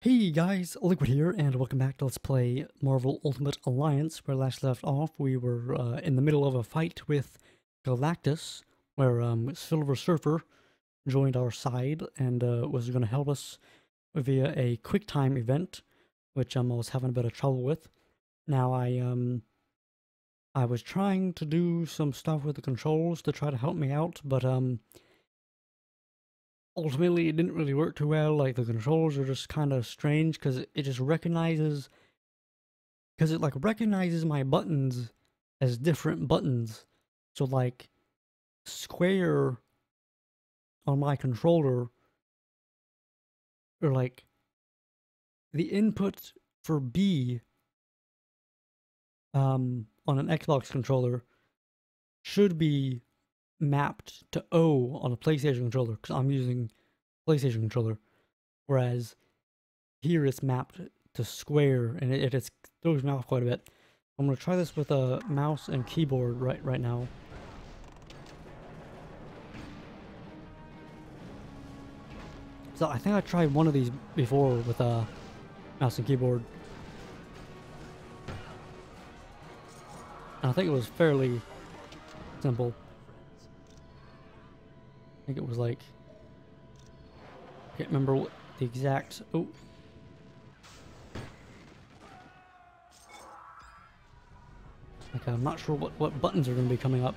Hey guys, Liquid here, and welcome back to Let's Play Marvel Ultimate Alliance, where last left off we were uh, in the middle of a fight with Galactus, where um, Silver Surfer joined our side and uh, was going to help us via a quick time event, which um, I was having a bit of trouble with. Now I um I was trying to do some stuff with the controls to try to help me out, but um ultimately it didn't really work too well. Like the controls are just kind of strange because it just recognizes because it like recognizes my buttons as different buttons. So like square on my controller or like the input for B um on an Xbox controller should be mapped to O on a PlayStation controller because I'm using PlayStation controller, whereas here it's mapped to square and it, it throws me off quite a bit. I'm gonna try this with a mouse and keyboard right right now. So I think I tried one of these before with a mouse and keyboard. And I think it was fairly simple. I think it was like can't remember what the exact oh like I'm not sure what what buttons are going to be coming up.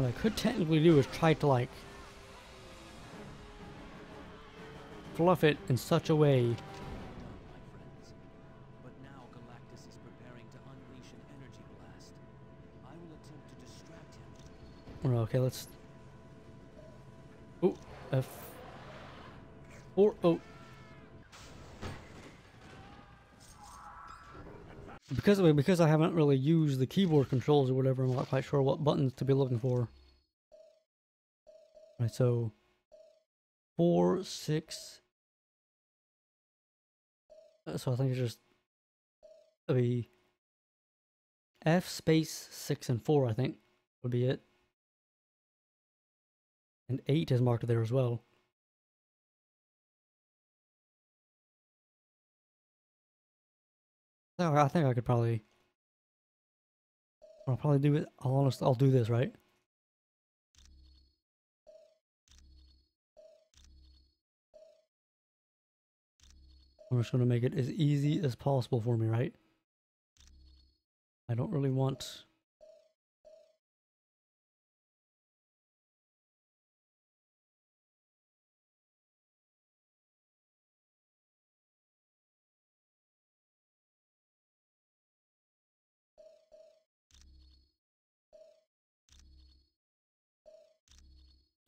What I could technically do is try to like fluff it in such a way my friends. But now Galactus is preparing to unleash an energy blast. I will attempt to distract him. Well, okay, let's. Oh, F. Or oh. Because of it, because I haven't really used the keyboard controls or whatever, I'm not quite sure what buttons to be looking for. Right, so four, six. uh, So I think it's just it'll be F space six and four. I think would be it. And 8 is marked there as well. I think I could probably... I'll probably do it. I'll honest, I'll do this, right? I'm just going to make it as easy as possible for me, right? I don't really want...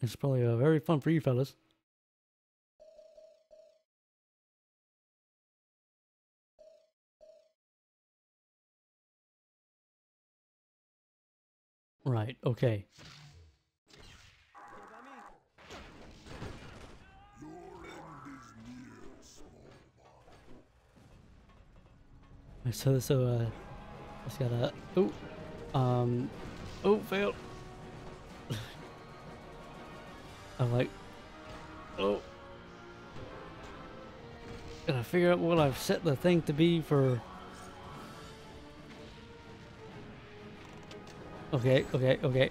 It's probably uh, very fun for you fellas. Right, okay. So, so, uh, just gotta, oh, um, oh, failed. I'm like, oh, gotta figure out what I've set the thing to be for. Okay, okay, okay.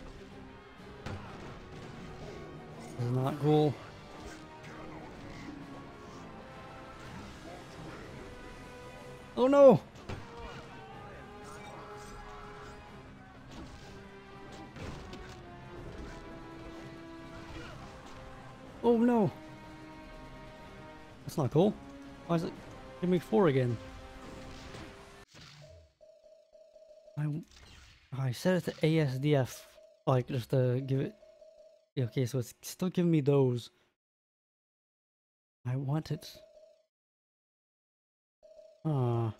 This is not cool. Oh no! Oh no! That's not cool. Why is it give me four again? I I set it to ASDF, like just to give it. Okay, so it's still giving me those. I want it. Ah.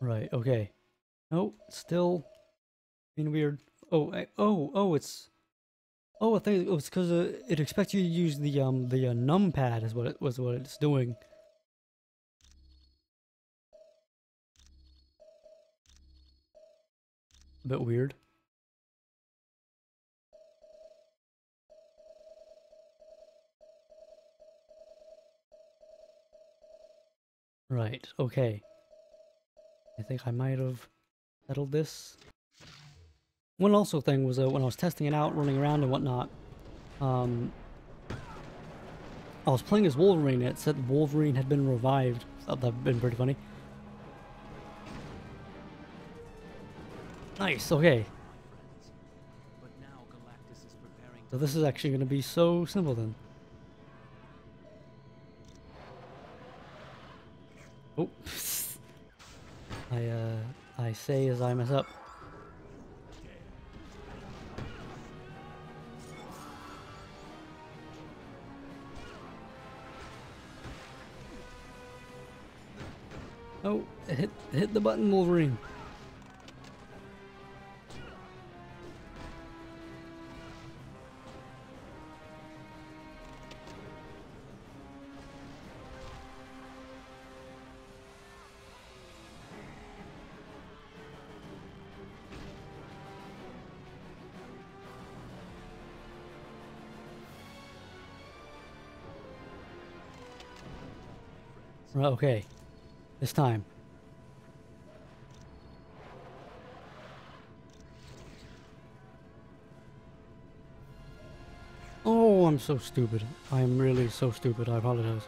Right, okay. Oh, still being weird. Oh, I, oh, oh, it's Oh, I think it was because uh, it expects you to use the um the uh, numpad is what it was what it's doing. A bit weird. Right, okay. I think I might have settled this. One also thing was uh, when I was testing it out, running around and whatnot, um, I was playing as Wolverine and it said Wolverine had been revived. Thought that'd been pretty funny. Nice, okay. So this is actually going to be so simple then. Oh, I uh, I say as I mess up. Oh, hit hit the button, Wolverine. Okay, this time. Oh, I'm so stupid. I am really so stupid. I apologize.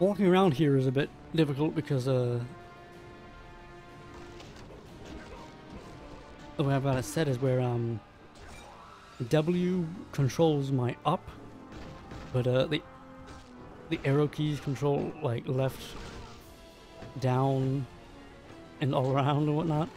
Walking around here is a bit difficult because uh, the way I've got it set is where um, W controls my up, but uh, the the arrow keys control like left, down, and all around and whatnot.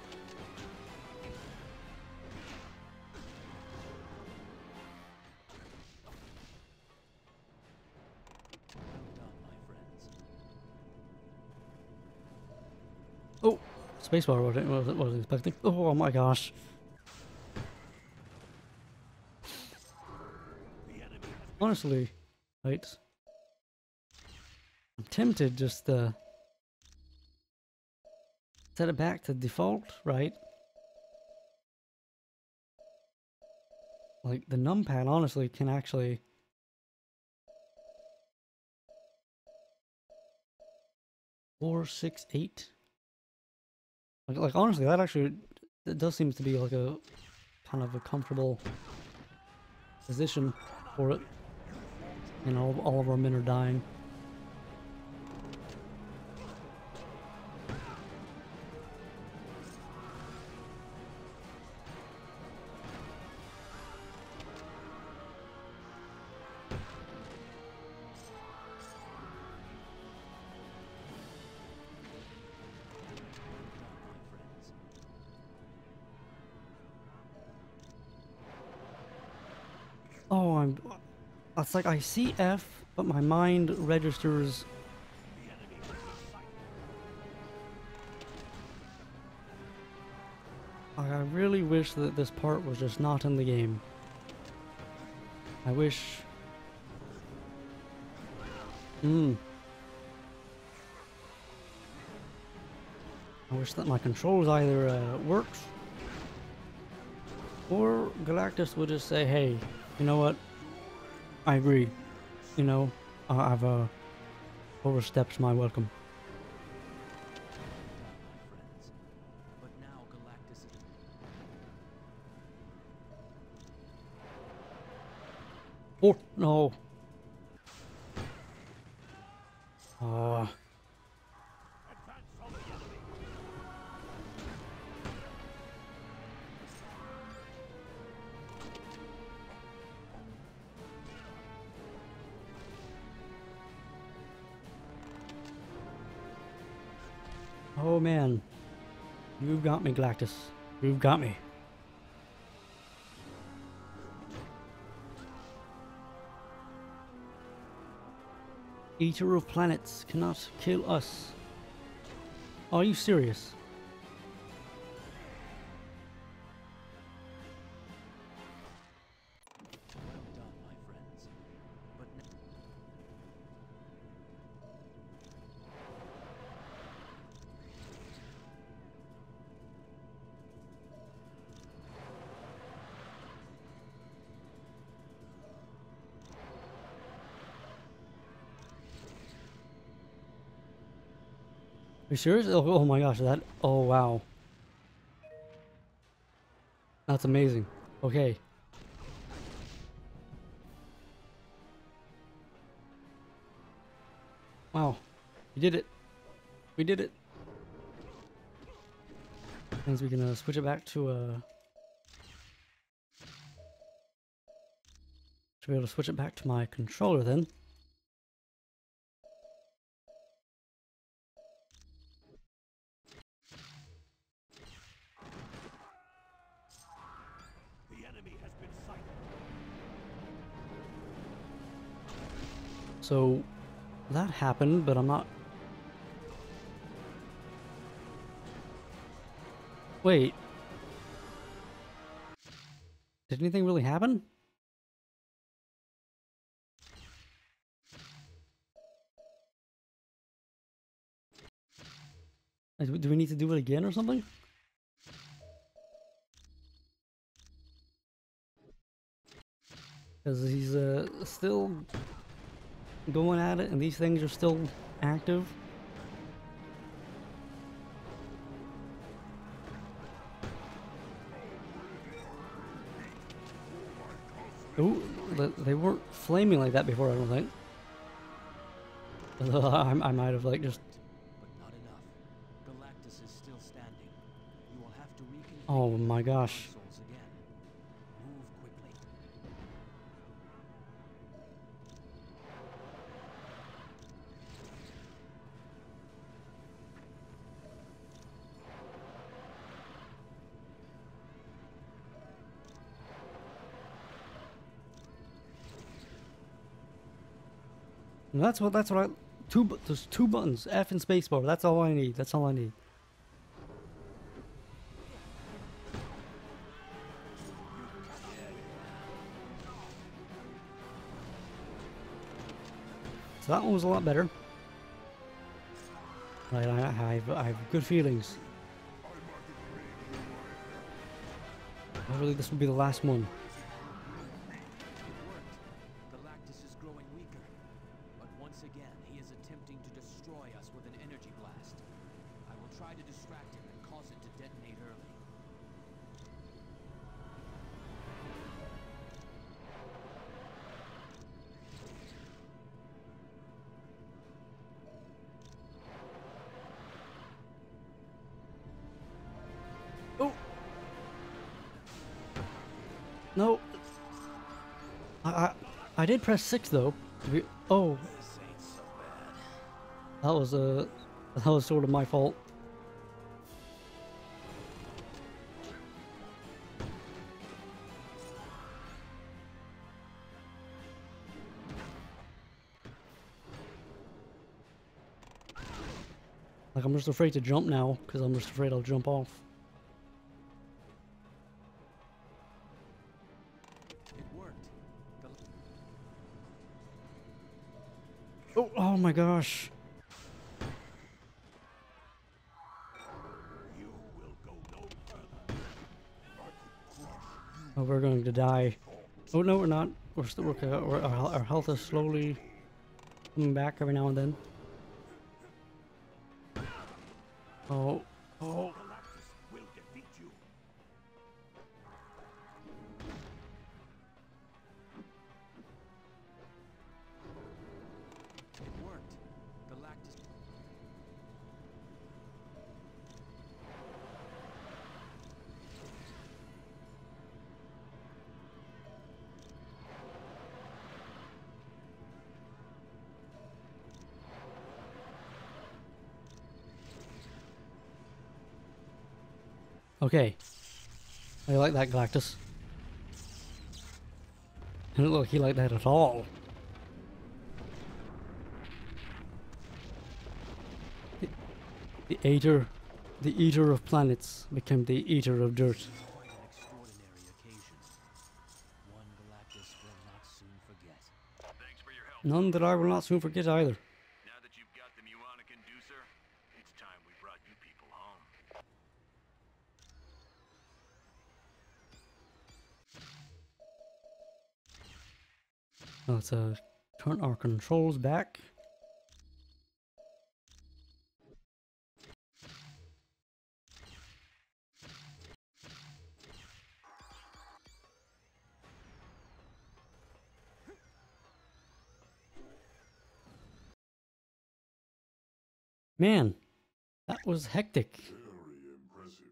Spacebar wasn't, wasn't, wasn't expecting. Oh my gosh. Honestly, right? I'm tempted just to set it back to default, right? Like the numpad honestly can actually four, six, eight. Like, like honestly, that actually it does seem to be like a kind of a comfortable position for it. You know, all of our men are dying. Oh, I'm. It's like I see F, but my mind registers. I really wish that this part was just not in the game. I wish. Hmm. I wish that my controls either uh, worked or Galactus would just say, hey, you know what? I agree. You know, I've uh, overstepped my welcome. Oh, no. Ah. Oh man. You've got me, Galactus. You've got me. Eater of planets cannot kill us. Are you serious? You serious? Oh, oh my gosh, that. Oh wow. That's amazing. Okay. Wow. We did it. We did it. Means we can uh, switch it back to uh Should be able to switch it back to my controller then. That happened, but I'm not. Wait. Did anything really happen? Do we need to do it again or something? Because he's uh, still going at it and these things are still active. Ooh, th- they weren't flaming like that before, I don't think. I, I might have like just. but not enough. And that's what. That's what I. Two. There's two buttons, F and spacebar. That's all I need. That's all I need. So that one was a lot better. Right, I, I have I have good feelings. Hopefully this will be the last one. No. I, I I did press six though. To be- Oh, that was uh that was sort of my fault. Like I'm just afraid to jump now because I'm just afraid I'll jump off. My gosh. Oh, we're going to die. Oh no, we're not. We're still. Our, our, our health is slowly coming back every now and then. Oh, oh. Okay. I like that, Galactus. Didn't look like he like that at all. The, the eater, the eater of planets became the eater of dirt. Quite an extraordinary occasion. One Galactus will not soon forget. Thanks for your help. None that I will not soon forget either. Now that you've got the Muonic inducer, it's time we brought you people home. Let's uh, turn our controls back. Man, that was hectic. Very impressive.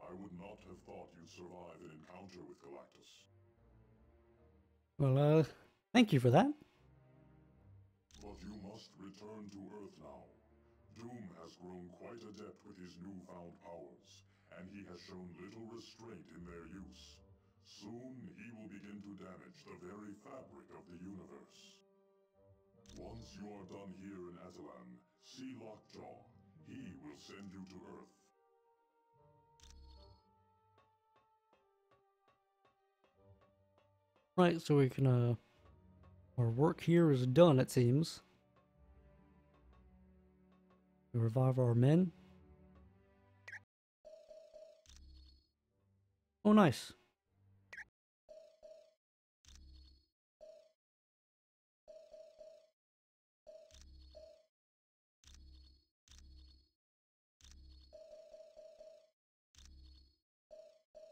I would not have thought you'd survive an encounter with Galactus. Well, uh, thank you for that. But you must return to Earth now. Doom has grown quite adept with his newfound powers, and he has shown little restraint in their use. Soon he will begin to damage the very fabric of the universe. Once you are done here in Attilan, see Lockjaw. He will send you to Earth. Right, so we can, uh, our work here is done, it seems. We revive our men. Oh, nice.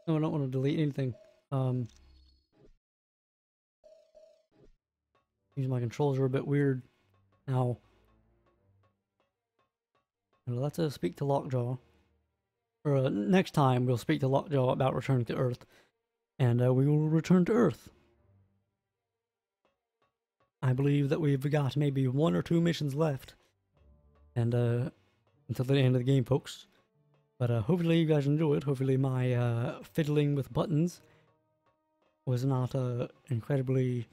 No, I don't want to delete anything. Um, My controls are a bit weird now. Let's uh, speak to Lockjaw. Or uh, next time we'll speak to Lockjaw about returning to Earth. And uh, we will return to Earth. I believe that we've got maybe one or two missions left. And uh, until the end of the game, folks. But uh, hopefully you guys enjoyed. Hopefully my uh, fiddling with buttons was not uh, incredibly.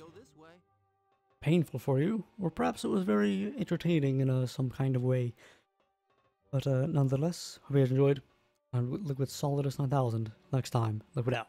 Painful for you, or perhaps it was very entertaining in uh, some kind of way. But uh, nonetheless, hope you guys enjoyed. And Liquid Solidus 9000 next time. Liquid out.